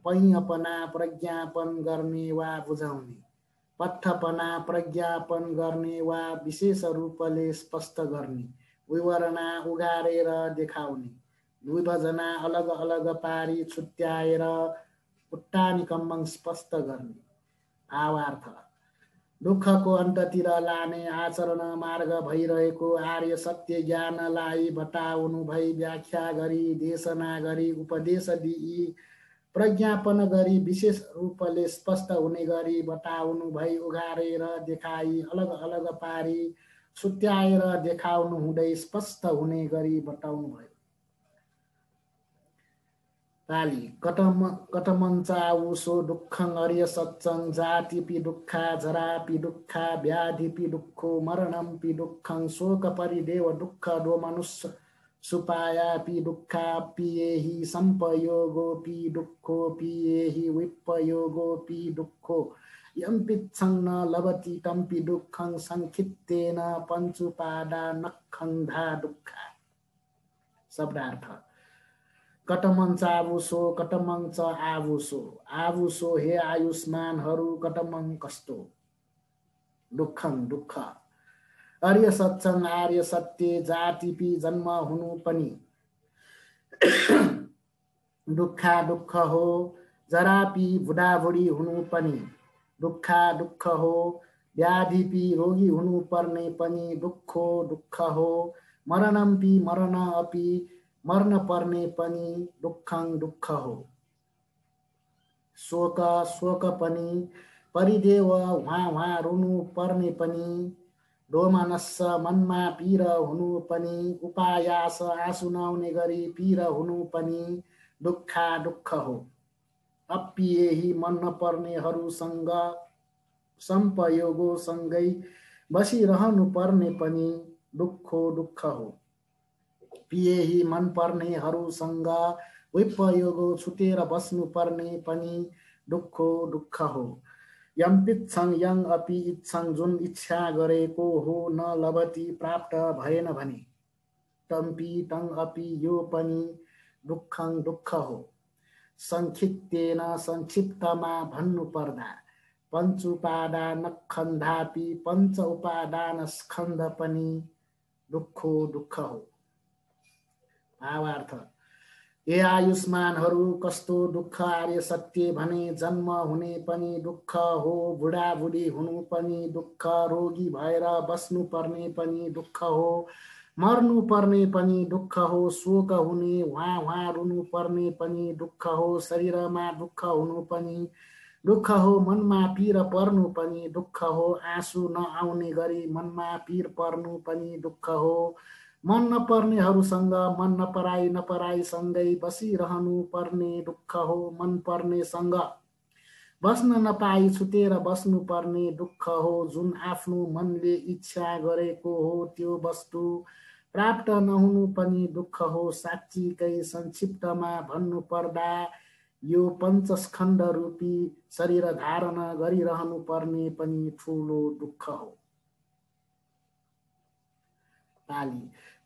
पैपना प्रज्ञापन गर्ने वा बुझाउने। पठपना प्रज्ञापन गर्ने वा विशेष रूपले स्पष्ट गर्ने विवरणा उगारेर देखाउने विभजना अलग अलग पारी छुट्याएर उट्टानी स्पष्ट गर्ने। भावार्थ दुःखको अन्ततिर लाने आचरण मार्ग भइरहेको आर्य सत्य ज्ञानलाई बताउनु भई व्याख्या गरी देशना गरी उपदेश दिई प्रज्ञापन गरी विशेष रूपले स्पष्ट हुने गरी बताउनु भई उघारेर देखाई अलग अलग पारी छुट्याएर देखाउनु हुँदै स्पष्ट हुने गरी बताउनु भयो। ताली कटम कटमञ्चावुसो दुःखं अर्य सच्चं जातिपि दुःखा जरापि दुःखा व्याधिपि दुःखो मरणंपि दुःखं शोकपरिदेव दुःख दो मनुष्य सुपायापि दुःखाप्येहि सम्पयोगोऽपि दुःखोऽपि येहि विपयोगोऽपि दुःखो। यं पिच्छं न लभति तम्पि दुःखं सङ्खित्तेन पञ्चुपादा नखन्धा दुःख। शब्दार्थ। कटमञ्च आवुसो कटमञ्च आवुसो। आवुसो हे आयुष्मानहरू कटमङ कस्तो? दुःखं दुःख। आर्य सत्सङ आर्य सत्य जातिपी जन्म हुनु पनि। दुःखा दुःख हो जरापी बुढाबुढी हुनु पनि। दुःखा दुःख हो व्याधिपी रोगी हुनु पर्ने पनि। दुःखो दुःख हो मरणम्पी मरण अपि मर्न पर्ने पनि। दुःखं दुःख हो। शोक शोक पनि। परिदेव उहाँ उहाँ रुनु पर्ने पनि। डोमानस्स मनमा पिर हुनु पनि उपायास आँसु नआउने गरी पिर हुनु पनि दुःखा दुःख हो। अप्पिएही मन नपर्नेहरूसँग सम्पयोगोसँगै बसिरहनु पर्ने पनि दुःखो दुःख हो। पिएही मन पर्नेहरूसँग विपयोगो छुटेर बस्नु पर्ने पनि दुःखो दुःख हो। यम्पिच्छङ यङ अपि इच्छङ जुन इच्छा गरेको हो न लभती प्राप्त भएन भने। टम्पी टङ अपि यो पनि दुःखङ दुःख हो सङ्क्षिप्तेन संक्षिप्तमा भन्नु पर्दा पञ्च उपादान खन्धापि पञ्च उपादान स्कन्ध पनि दुःखो दुःख हो भावार्थ। ए आयुष्मानहरू कस्तो दुःख आर्य सत्य भने जन्म हुने पनि दुःख हो बुढाबुढी हुनु पनि दुःख रोगी भएर बस्नु पर्ने पनि दुःख हो मर्नु पर्ने पनि दुःख हो शोक हुने उहाँ उहाँ रुनु पर्ने पनि दुःख हो शरीरमा दुःख हुनु पनि दुःख हो मनमा पिर पर्नु पनि दुःख हो आँसु नआउने गरी मनमा पिर पर्नु पनि दुःख हो। मन नपर्नेहरूसँग मन नपराई नपराईसँगै बसिरहनु पर्ने दुःख हो मन पर्नेसँग बस्न नपाई छुटेर बस्नु पर्ने दुःख हो जुन आफ्नो मनले इच्छा गरेको हो त्यो वस्तु प्राप्त नहुनु पनि दुःख हो साँच्चीकै संक्षिप्तमा भन्नु पर्दा यो पञ्चस्खण्ड रूपी शरीर धारण गरिरहनु पर्ने पनि ठुलो दुःख हो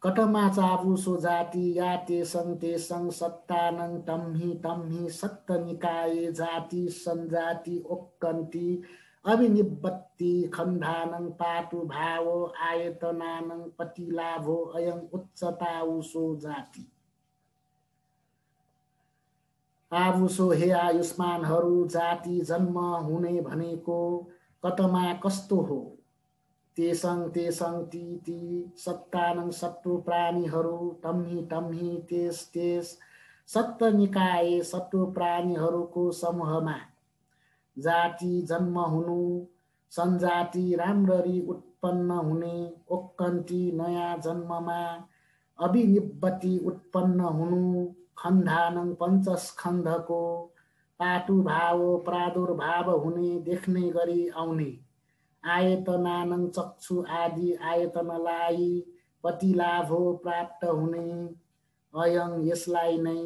कटमा चाबुसो जाति या तेसङ तेसङ सत्तानङ तम्हि तम्हि सत्त निकाय जाति सञ्जाति ओक्कन्ति अभिनिबत्ति खण्डानङ पाटु भावो आयतनानङ पतिलाभो अयं उच्चताउसो जाति आबुसो हे आयुष्मानहरू जाति जन्म हुने भनेको कतमा कस्तो हो? तेसङ तेसङ ती ती सत्तानङ सत्तु प्राणीहरू तम्ही तम्ही तेस तेस सत्त निकाय सत्तु प्राणीहरूको समूहमा। जाति जन्म हुनु सञ्जाति राम्ररी उत्पन्न हुने ओक्कन्ती नयाँ जन्ममा अभिनिब्बती उत्पन्न हुनु खण्डानङ पञ्चस्कन्धको पाटुभाव प्रादुर्भाव हुने देख्ने गरी आउने। आयतनानङ चक्षु आदि आयतनलाई पतिलाभो प्राप्त हुने। अयङ यसलाई नै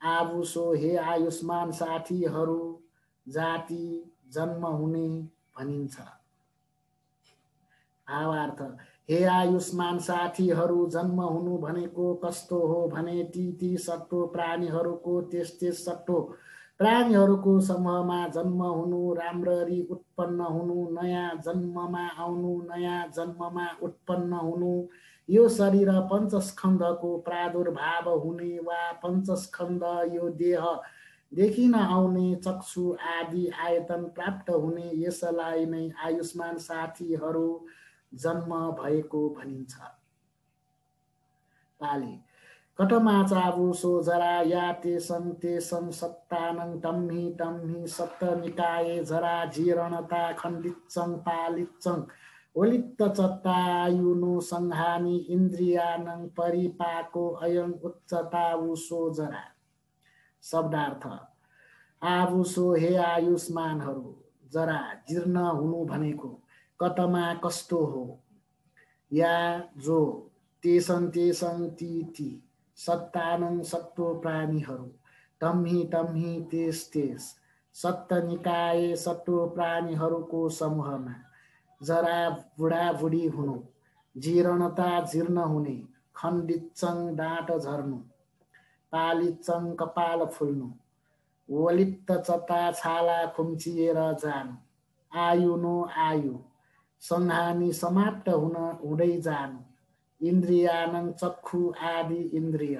आबुसो हे आयुष्मान साथीहरू जाति जन्म हुने भनिन्छ। भावार्थ हे आयुष्मान साथीहरू जन्म हुनु भनेको कस्तो हो भने ती ती सट्टो प्राणीहरूको त्यस त्यस सट्टो प्राणीहरूको समूहमा जन्म हुनु राम्ररी उत्पन्न हुनु नयाँ जन्ममा आउनु नयाँ जन्ममा उत्पन्न हुनु। यो शरीर पञ्चस्कन्धको प्रादुर्भाव हुने वा पञ्चस्कन्ध यो देह देखिन आउने चक्षु आदि आयतन प्राप्त हुने यसलाई नै आयुष्मान साथीहरू जन्म भएको भनिन्छ। पाली कटमाचावुसो जरा या तेसं तेसं सत्तानं तम्हि तम्हि सप्त निकाये जरा जीर्णता खण्डित्सं पालित्सं ओलित्त चत्तायुनो संहानि इन्द्रियानं परिपाको अयं उच्चतावुसो जरा। शब्दार्थ आवुसो हे आयुष्मानहरू जरा जीर्ण हुनु भनेको कतमा कस्तो हो? या जो तेसङ तेसङ ती ती। सत्तानङ सत्व प्राणीहरू। तम्ही तम्ही तेस तेस। सत्त निकाय सत्व प्राणीहरूको समूहमा जरा बुढाबुढी हुनु। जीर्णता जीर्ण हुने खण्डिचङ डाँट झर्नु। पालिचङ कपाल फुल्नु। वलिप्त चता छाला खुम्चिएर जानु। आयु नो आयु। सङ्हानी समाप्त हुन हुँदै जानु। इन्द्रियानङ चक्षु आदि इन्द्रिय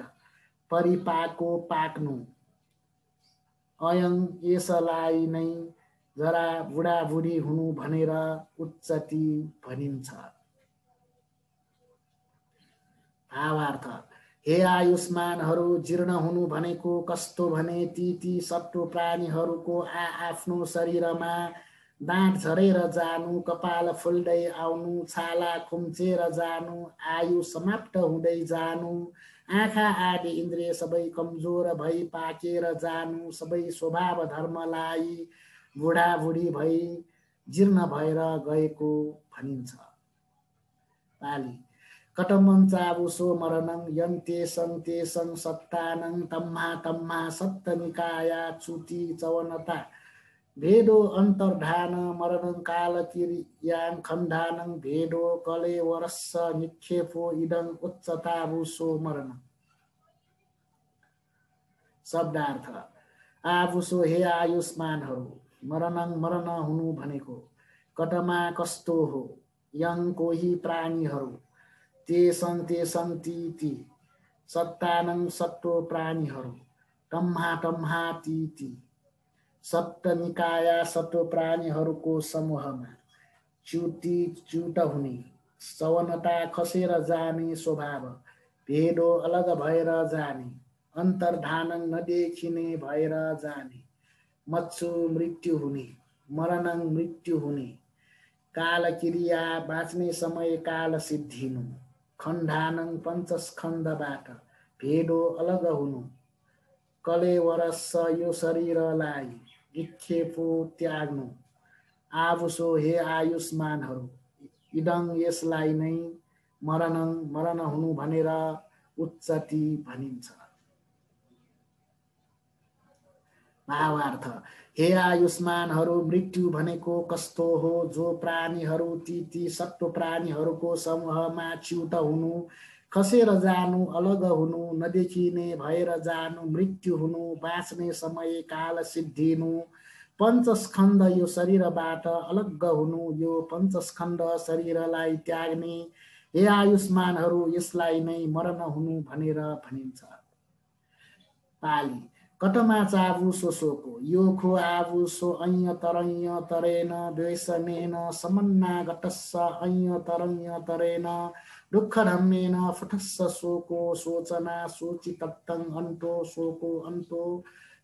परिपाको पाक्नु। अयङ यसलाई नै जरा बुढाबुढी हुनु भनेर उच्चति भनिन्छ। भावार्थ हे आयुष्मानहरू जीर्ण हुनु भनेको कस्तो भने ती ती सत्व प्राणीहरूको आ आफ्नो शरीरमा दाँत झरेर जानु कपाल फुल्दै आउनु छाला खुम्चेर जानु आयु समाप्त हुँदै जानु आँखा आदि इन्द्रिय सबै कमजोर भई पाकेर जानु सबै स्वभाव धर्मलाई बुढाबुढी भई जीर्ण भएर गएको भनिन्छ। पाली। कटमञ्चाबुसो मरणं यं तेसं तेसं सत्तानं तम्मा तम्मा सप्तनिकाया चुटी चवनता। भेदो अन्तर्धान मरण काल किरियां खण्डानं भेदो कले वरस्स निक्षेपो इदं उच्चताभुसो मरण शब्दार्थ आभुसो हे आयुष्मानहरू मरणङ मरण हुनु भनेको कटमा कस्तो हो यङ कोही प्राणीहरू तेसङ तेसङ ती ती सत्तानङ सत्तो प्राणीहरू टम्हा टम्हा ती ती। सप्त निकाया सत्व प्राणीहरूको समूहमा। च्युटी च्युट हुने सवनता खसेर जाने स्वभाव भेदो अलग भएर जाने अन्तर्धान नदेखिने भएर जाने मच्छु मृत्यु हुने मरण मृत्यु हुने काल क्रिया बाँच्ने समय काल सिद्धिनु खण्डानङ पञ्चस्खण्डबाट भेदो अलग हुनु कले वरस यो शरीरलाई विक्षेपो त्याग्नु आबुसो हे आयुष्मानहरू इदङ यसलाई नै मरण मरण हुनु भनेर उच्चति भनिन्छ। भावार्थ हे आयुष्मानहरू मृत्यु भनेको कस्तो हो? जो प्राणीहरू ती ती सत्व प्राणीहरूको समूहमा च्युत हुनु खसेर जानु अलग हुनु नदेखिने भएर जानु मृत्यु हुनु बाँच्ने समय काल सिद्धिनु पञ्चस्कन्द यो शरीरबाट अलग हुनु यो पञ्चस्कन्द शरीरलाई त्याग्ने हे आयुष्मानहरू यसलाई नै मरण हुनु भनेर भनिन्छ। पाली कटमा चाबु सोसोको यो खो आबु सो ऐय तरैय तरेन द्वेषनेन समन्ना घटस्स ऐय तरैय तरेन दुःख धम्मेन फुटस्स शोको सोचना सोचितत्तं अन्तो शोको अन्तो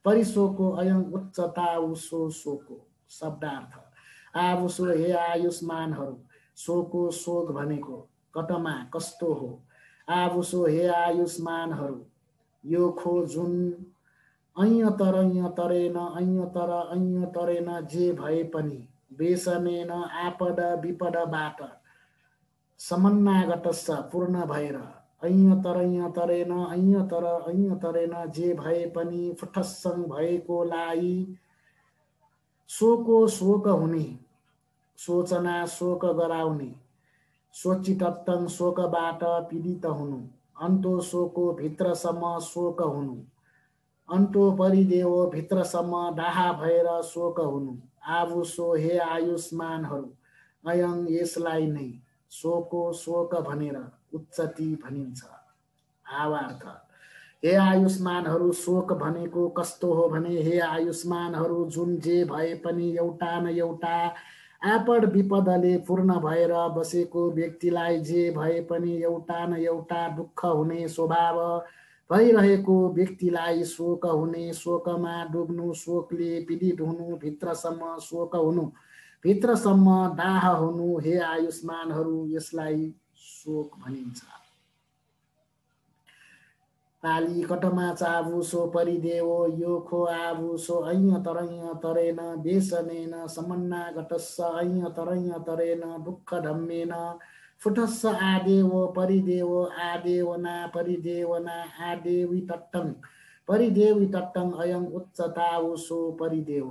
परिशोको अयं उच्चता उसो शोको शब्दार्थ। आबुसो हे आयुष्मानहरू शोको शोक भनेको कटमा कस्तो हो? आबुसो हे आयुष्मानहरू यो खो जुन ऐय तर ऐय तरेन ऐय तर ऐय तरेन जे भए पनि बेसनेन आपद विपदबाट समन्नागत पूर्ण भएर ऐय तरैय तरेन ऐय तर तरेन जे भए पनि फुटस्सङ भएकोलाई शोको शोक हुने सोचना शोक गराउने सोचिटत्तङ शोकबाट पीडित हुनु अन्तो शोको भित्रसम्म शोक हुनु अन्टो परिदेव भित्रसम्म डाहा भएर शोक हुनु आबु सो हे आयुष्मानहरू अयङ यसलाई नै शोको शोक भनेर उच्चति भनिन्छ। भावार्थ हे आयुष्मानहरू शोक भनेको कस्तो हो भने हे आयुष्मानहरू जुन जे भए पनि एउटा न एउटा आपड विपदले पूर्ण भएर बसेको व्यक्तिलाई जे भए पनि एउटा न एउटा दुःख हुने स्वभाव भइरहेको व्यक्तिलाई शोक हुने शोकमा डुब्नु शोकले पीडित हुनु भित्रसम्म शोक हुनु। भित्रसम्म दाह हुनु हे आयुष्मानहरू यसलाई शोक भनिन्छ। पाली कटमा चाबुसो परिदेवो यो खो आबुसो ऐय तरैय तरेन बेसनेन समन्ना घटस्स ऐय तरैय तरेन दुःख धम्मेन। फुटस्स आदेव परिदेव आदेवना परिदेवना आदेवी तट्टङ परिदेवी तट्टङ अयं उच्चताउसो परिदेव।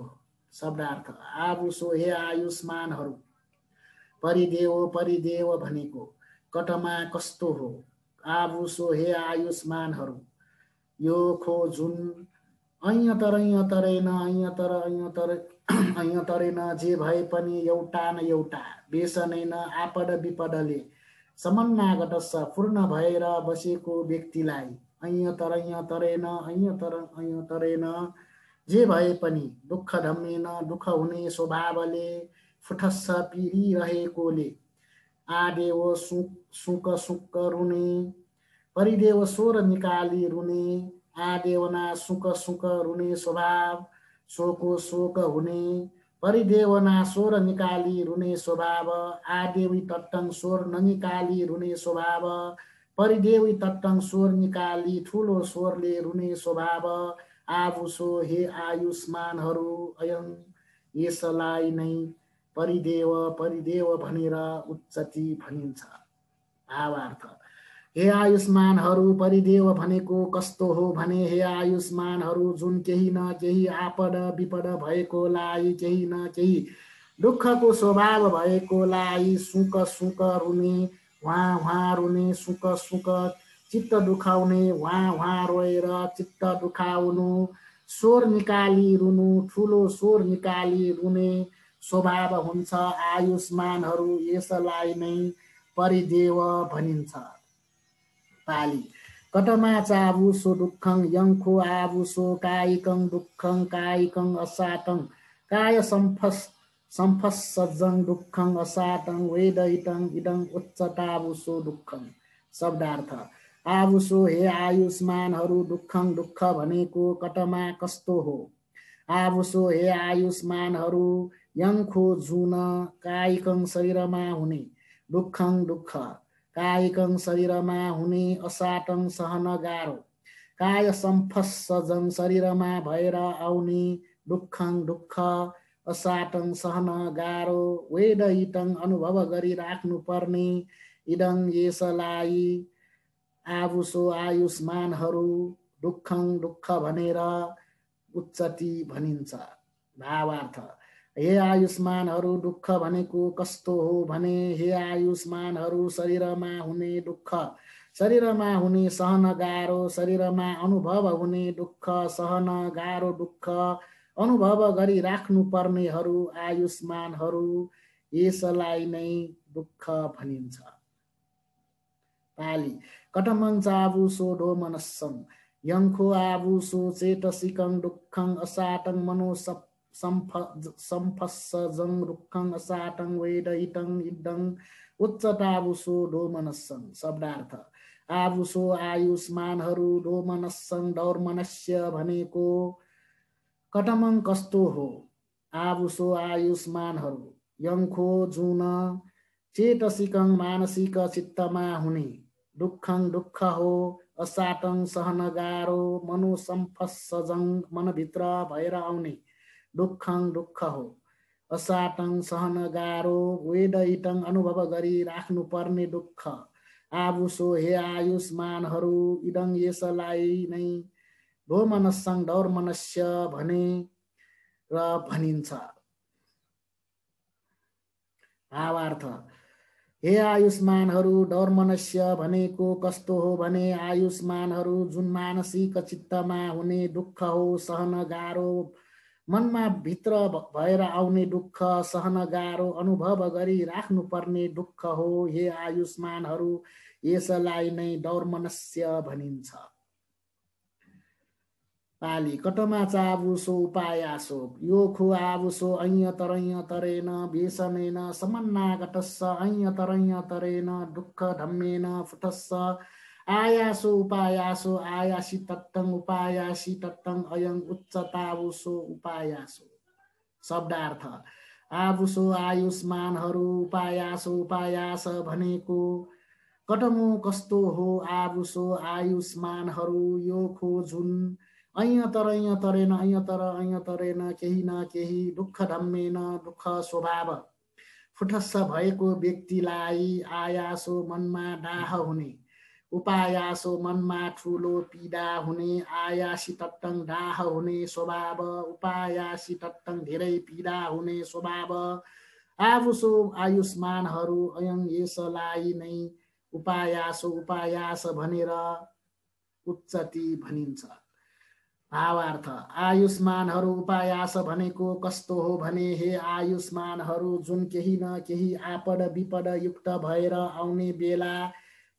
शब्दार्थ आबुसो हे आयुष्मानहरू परिदेव परिदेव भनेको कटमा कस्तो हो आबुसो हे आयुष्मानहरू यो खो जुन ऐय तर तरेन ऐय तर ऐय तर जे भए पनि एउटा न एउटा बेसनैन आपद विपदले समन्नागटस्स पूर्ण भएर बसेको व्यक्तिलाई ऐय तर ऐय तरेन ऐय तर ऐय तरेन जे भए पनि दुःख धम्मेन दुःख हुने स्वभावले फुठस्स पिरिरहेकोले। आदेव सुक सुक रुने परिदेव स्वर निकाली रुने आदेवना सुक सुक रुने स्वभाव शोको शोक हुने परिदेवना स्वर निकाली रुने स्वभाव आदेवी तट्टङ स्वर ननिकाली रुने स्वभाव परिदेवी तट्टङ स्वर निकाली ठुलो स्वरले रुने स्वभाव आबुसो हे आयुष्मानहरू अयं यसलाई नै परिदेव परिदेव भनेर उच्चति भनिन्छ। भावार्थ हे आयुष्मानहरू परिदेव भनेको कस्तो हो भने हे आयुष्मानहरू जुन केही न केही आपद विपद भएकोलाई केही न केही दुःखको स्वभाव भएकोलाई सुक सुक रुने उहाँ उहाँ रुने सुक सुक चित्त दुखाउने उहाँ उहाँ रोएर चित्त दुखाउनु स्वर निकाली रुनु ठुलो स्वर निकाली रुने स्वभाव हुन्छ। आयुष्मानहरू यसलाई नै परिदेव भनिन्छ। पाली। कटमा चाबुसो दुःखङ यङ्खो आबुसो कायिकङ दुःखङ कायिकङ असाटङ काय सम्फस सम्फस सज्जङ वेदहितङ इदङ उच्चताबुसो दुःखङ शब्दार्थ। आबुसो हे आयुष्मानहरू दुःखङ दुःख भनेको कटमा कस्तो हो? आबुसो हे आयुष्मानहरू यङखो जुन कायिकङ शरीरमा हुने दुःखङ दुःख कायिकङ शरीरमा हुने असाटङ सहन गाह्रो काय सम्फस्सजङ शरीरमा भएर आउने दुःखङ दुःख असाटङ सहन गाह्रो वेद इटङ अनुभव गरिराख्नु पर्ने इदङ यसलाई आबुसो आयुष्मानहरू दुःखङ दुःख भनेर उच्चति भनिन्छ। भावार्थ हे आयुष्मानहरू दुःख भनेको कस्तो हो भने हे आयुष्मानहरू शरीरमा हुने दुःख शरीरमा हुने सहन गाह्रो शरीरमा अनुभव हुने दुःख सहन गाह्रो दुःख अनुभव गरिराख्नु पर्नेहरू आयुष्मानहरू यसलाई नै दुःख भनिन्छ। पाली कटमङ चाबु सोढो मनस्सङ यङ्खो आबु सो चेतसिकङ दुःखङ असाटङ मनो सप सम्फस्सजङ रुखङ असाटङ वेद इटङ इडङ उच्चताबुसो डोमनस्सङ शब्दार्थ। आबुसो आयुष्मानहरू डोमनस्सङ डौर्मनस्य भनेको कटमङ कस्तो हो? आबुसो आयुष्मानहरू। यङ्खो जुन। चेतसिकङ मानसिक चित्तमा हुने। दुःखङ दुःख हो असाटङ सहन गाह्रो मनुसम्फस्सजङ मनभित्र भएर आउने दुःखङ दुःख हो असाटङ सहन गाह्रो वेद इटङ अनुभव गरी राख्नु पर्ने दुःख। आबुसो हे आयुष्मानहरू इदङ यसलाई नै। मनस्सङ डौर मनस्य भने र भनिन्छ। भावार्थ हे आयुष्मानहरू डर मनुष्य भनेको कस्तो हो भने आयुष्मानहरू जुन मानसिक चित्तमा हुने दुःख हो सहन गाह्रो मनमा भित्र भएर आउने दुःख सहन गाह्रो अनुभव गरी राख्नुपर्ने दुःख हो। हे आयुष्मानहरू यसलाई नै दौर्मनस्य भनिन्छ। पाली कटमा चाबुसो उपायासो यो खु आबुसो ऐय तरैय तरेन बेसमेन समन्नागटस्स ऐय तरैय तरेन दुःख धम्मेन फुटस्स। आयासो उपायासो आयासी तत्तङ उपायासी तत्तङ अयङ उच्चतावुसो उपायासो। शब्दार्थ। आबुसो आयुष्मानहरू उपायासो उपायास भनेको कटमो कस्तो हो आबुसो आयुष्मानहरू यो खो जुन ऐँ तर ऐँ तरेन ऐँ तर ऐँ तरेन केही न केही दुःख धम्मेन दुःख स्वभाव फुटस्स भएको व्यक्तिलाई आयासो मनमा डाह हुने उपायासो मनमा ठुलो पीडा हुने आयासी तत्तङ डाह हुने स्वभाव उपायासी तत्तङ धेरै पीडा हुने स्वभाव आफुसो आयुष्मानहरू अयङ यसलाई नै उपायासो उपायास भनेर उच्चती भनिन्छ भावार्थ आयुष्मानहरू उपायास भनेको कस्तो हो भने हे आयुष्मानहरू जुन केही न केही आपद विपद युक्त भएर आउने बेला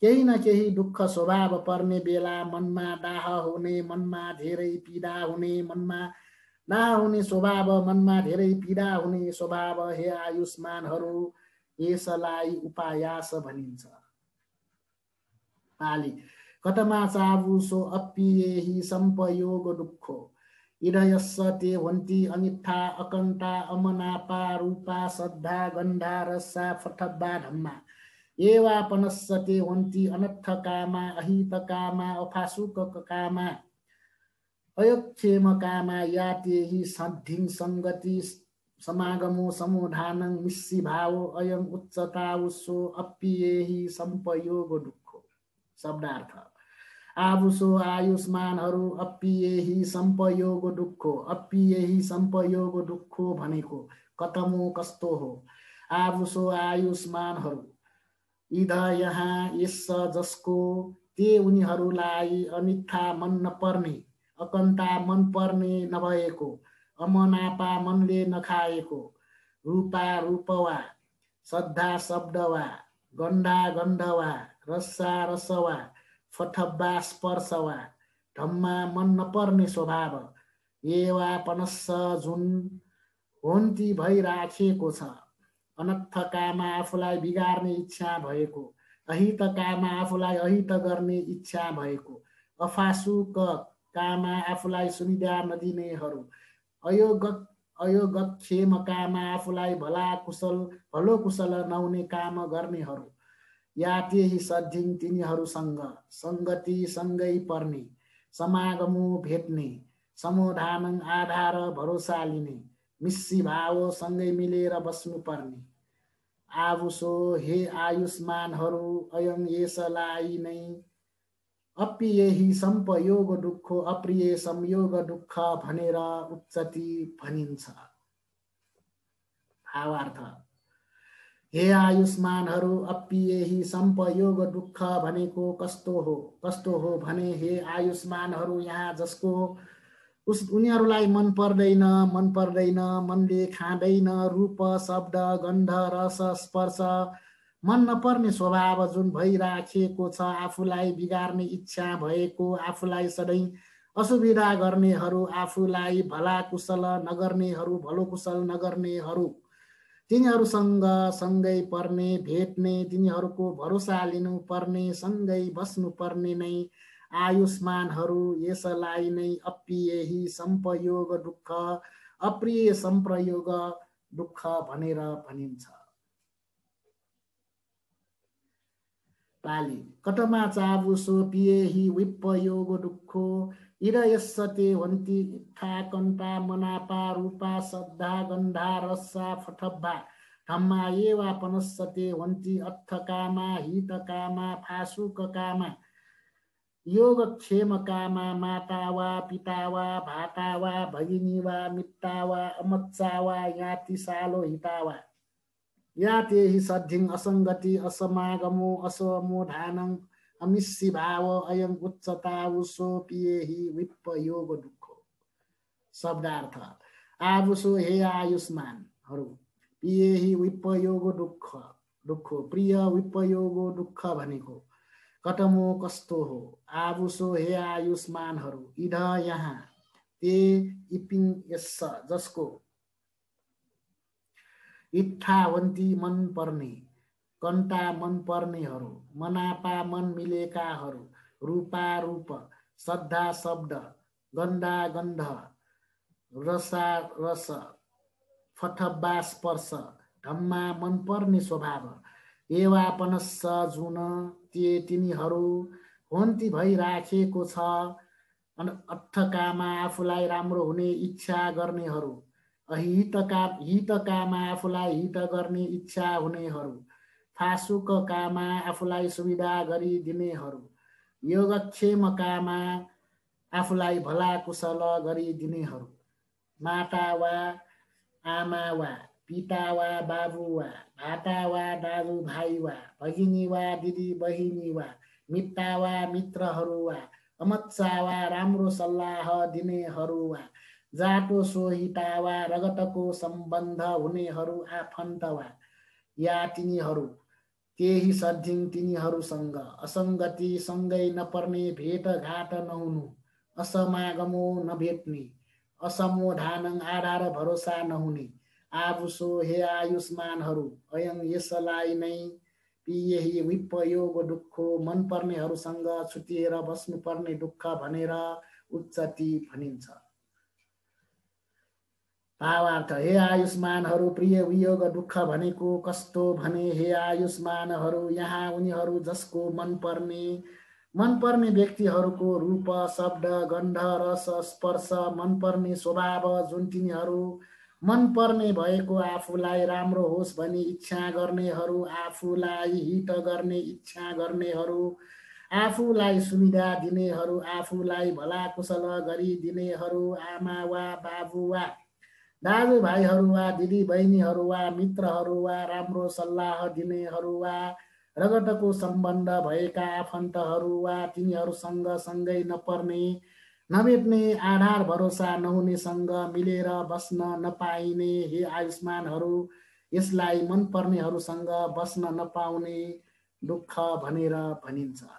केही न केही दुःख स्वभाव पर्ने बेला मनमा दाह हुने मनमा धेरै पीडा हुने मनमा दाह हुने स्वभाव मनमा धेरै पीडा हुने स्वभाव हे आयुष्मानहरू यसलाई उपायास भनिन्छ। पाली। कटमा चाबुसो अप्पिएहि सम्पयोग दुःखो। इडयस्स ते हन्ती अनिथा अकन्ता अमनापा रूपा श्रद्धा गन्धा रसा फठब्बा धम्मा। एवापनस्सते हन्ति अनत्थ कामा अहित कामा अफासुक कामा अयोक्षेम कामा या तेहि सद्धिङ सङ्गति समागमो समोधानं मिस्सी भाव अयं उच्चता उस्सो अप्पिएहि सम्पयोग दुःखो। शब्दार्थ। आबुसो आयुष्मानहरू अप्पिएहि सम्पयोग दुःखो अप्पिएहि सम्पयोग दुःखो भनेको कतमो कस्तो हो? आबुसो आयुष्मानहरू इध यहाँ यस जसको ते उनीहरूलाई अनिथा मन नपर्ने अकन्ता मन पर्ने नभएको अमनापा मनले नखाएको रूपा रूपवा श्रद्धा शब्दवा गन्धा गन्धवा रस्सा रसवा फठब्बा स्पर्शवा ढम्मा मन नपर्ने स्वभाव। एवा पनस्स जुन होन्ती भइराखेको छ अनर्थ काममा आफूलाई बिगार्ने इच्छा भएको। अहित काममा आफूलाई अहित गर्ने इच्छा भएको। अफासुक काममा आफूलाई सुविधा नदिनेहरू। अयोग अयोगक्षेम काममा आफूलाई भला कुशल भलो कुशल नहुने काम गर्नेहरू। या त्यही सधिङ तिनीहरूसँग सङ्गति सँगै पर्ने समागमो भेट्ने समोधान आधार भरोसा लिने मिस्सी भाव सँगै मिलेर बस्नुपर्ने। आबुसो हे आयुष्मानहरू अयं यसलाई नै अप्रियही सम्पयोग दुःख अप्रिय संयोग दुःख भनेर उच्चति भनिन्छ। भावार्थ। हे आयुष्मानहरू अप्रियही सम्पयोग दुःख भनेको कस्तो हो? कस्तो हो भने हे आयुष्मानहरू यहाँ जसको उस उनीहरूलाई मन पर्दैन मन पर्दैन मनले खाँदैन रूप शब्द गन्ध रस स्पर्श मन नपर्ने स्वभाव जुन भइराखेको छ आफूलाई बिगार्ने इच्छा भएको आफूलाई सधैँ असुविधा गर्नेहरू आफूलाई भला कुशल नगर्नेहरू भलो कुशल नगर्नेहरू। तिनीहरूसँग सँगै पर्ने भेट्ने तिनीहरूको भरोसा लिनुपर्ने सँगै बस्नुपर्ने नै आयुष्मानहरू यसलाई नै अप्रिय सम्पयोग दुःख अप्रिय सम्प्रयोग दुःख भनेर भनिन्छ। पाली कटमा चाबुसो पिएहि विपयोग दुःखो। इरयस्सते वन्ति इत्था कन्ता मनापा रूपा श्रद्धा गन्धा रस्सा फठब्बा। धम्मा एवा पनस्सते वन्ति अत्थ कामा हित कामा फासुक कामा योगक्षेम कामा माता वा पिता वा भाता वा भगिनी वा मित्ता वा अमच्चा वा याति सालो हिता वा। या तेहि सद्धिङ असङ्गति असमागमो असमोधानं अमिस्सी भाव अयम उच्चता उसो पिएहि विपयोग दुःख। शब्दार्थ आबुसो हे आयुष्मानहरू पिएहि विपयोग दुःख दुःख प्रिय विपयोग दुःख भनेको कटमो कस्तो हो? आबुसो हे आयुष्मानहरू इध यहाँ ते इपिङ यस जसको इत्थावन्ती मन पर्ने कन्टा मन पर्नेहरू मनापा मन मिलेकाहरू रूपा रूप श्रद्धा शब्द गन्धा गन्ध रसा रस फठब्बा स्पर्श धम्मा मन पर्ने स्वभाव एवापनस्स जुन ते तिनीहरू होन्ती भइराखेको छ अर्थकामा आफूलाई राम्रो हुने इच्छा गर्नेहरू अहितका हितकामा आफूलाई हित गर्ने इच्छा हुनेहरू। फासुककामा आफूलाई सुविधा गरिदिनेहरू। योगक्षेमकामा आफूलाई भला कुशल गरिदिनेहरू। माता वा आमा वा पिता वा बाबु वा भाता वा दाजु भाइ वा भगिनी वा दिदी बहिनी वा मित्र वा मित्रहरू वा अमत्सा वा राम्रो सल्लाह दिनेहरू वा जाटो सोहिता वा रगतको सम्बन्ध हुनेहरू आफन्त वा या तिनीहरू केही सद्धिङ तिनीहरूसँग असङ्गति सँगै नपर्ने भेटघाट नहुनु असमागमो नभेट्ने असमोधान आधार भरोसा नहुने आबुसो हे आयुष्मानहरू अयं यसलाई नै पियही विपयोग दुःखो मनपर्नेहरूसँग छुटिएर बस्नुपर्ने दुःख भनेर उच्चती भनिन्छ। भावार्थ हे आयुष्मानहरू प्रिय वियोग दुःख भनेको कस्तो भने हे आयुष्मानहरू यहाँ उनीहरू जसको मन पर्ने मनपर्ने व्यक्तिहरूको रूप शब्द गन्ध रस स्पर्श मनपर्ने स्वभाव जुन तिनीहरू मनपर्ने भएको आफूलाई राम्रो होस् भनी इच्छा गर्नेहरू आफूलाई हित गर्ने इच्छा गर्नेहरू आफूलाई सुविधा दिनेहरू आफूलाई भलाकुशल गरिदिनेहरू आमा वा बाबु वा दाजुभाइहरू वा दिदीबहिनीहरू वा मित्रहरू वा राम्रो सल्लाह दिनेहरू वा रगतको सम्बन्ध भएका आफन्तहरू वा तिनीहरूसँग सँगै नपर्ने नभेट्ने आधार भरोसा नहुनेसँग मिलेर बस्न नपाइने हे आयुष्मानहरू यसलाई मनपर्नेहरूसँग बस्न नपाउने दुःख भनेर भनिन्छ।